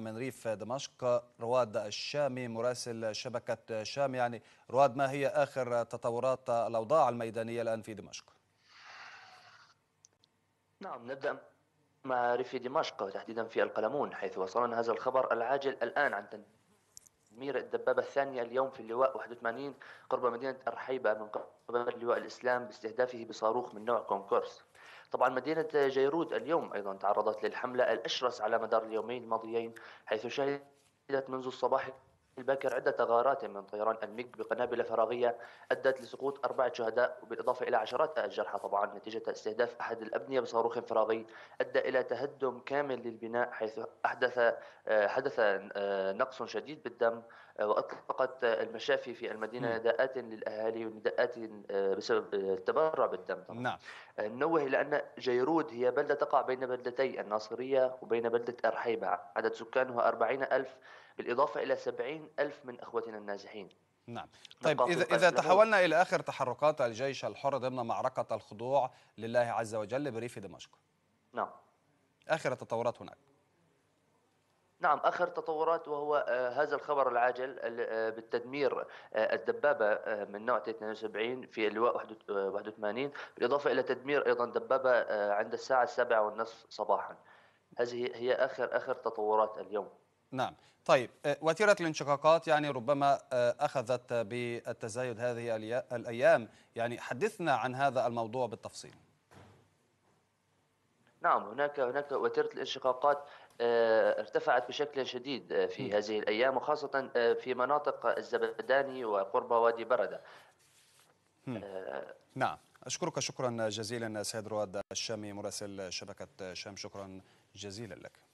من ريف دمشق. رواد الشامي مراسل شبكة شام يعني رواد ما هي آخر تطورات الأوضاع الميدانية الآن في دمشق؟ نعم نبدأ مع ريف دمشق وتحديدا في القلمون حيث وصلنا هذا الخبر العاجل الآن عن تدمير الدبابة الثانية اليوم في اللواء 81 قرب مدينة الرحيبة من قبل لواء الإسلام باستهدافه بصاروخ من نوع كونكورس. طبعا مدينة جيرود اليوم أيضا تعرضت للحملة الأشرس على مدار اليومين الماضيين حيث شهدت منذ الصباح الباكر عدة غارات من طيران الميج بقنابل فراغية أدت لسقوط أربعة شهداء وبالإضافة إلى عشرات الجرحى طبعا نتيجة استهداف أحد الأبنية بصاروخ فراغي أدى إلى تهدم كامل للبناء حيث أحدث حدث نقص شديد بالدم وأطلقت المشافي في المدينة نداءات للأهالي ونداءات بسبب التبرع بالدم طبعا. نعم نوه إلى أن جيرود هي بلدة تقع بين بلدتي الناصرية وبين بلدة أرحيبة عدد سكانها أربعين ألف بالإضافة إلى سبعين ألف من أخوتنا النازحين نعم. طيب إذا, إذا تحولنا إلى آخر تحركات الجيش الحر ضمن معركة الخضوع لله عز وجل بريف دمشق. نعم. آخر التطورات هناك. نعم آخر تطورات وهو هذا الخبر العاجل بالتدمير الدبابة من نوع 72 في اللواء 81 بالإضافة إلى تدمير أيضا دبابة عند الساعة السابعة والنصف صباحا. هذه هي آخر آخر تطورات اليوم. نعم. طيب وتيرة الانشقاقات يعني ربما أخذت بالتزايد هذه الأيام. يعني حدثنا عن هذا الموضوع بالتفصيل. نعم هناك هناك وتيرة الانشقاقات ارتفعت بشكل شديد في هذه الأيام وخاصة في مناطق الزبداني وقرب وادي بردة نعم. أشكرك شكرا جزيلا سيد رواد الشامي مراسل شبكة شام. شكرا جزيلا لك.